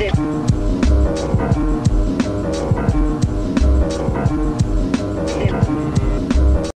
的。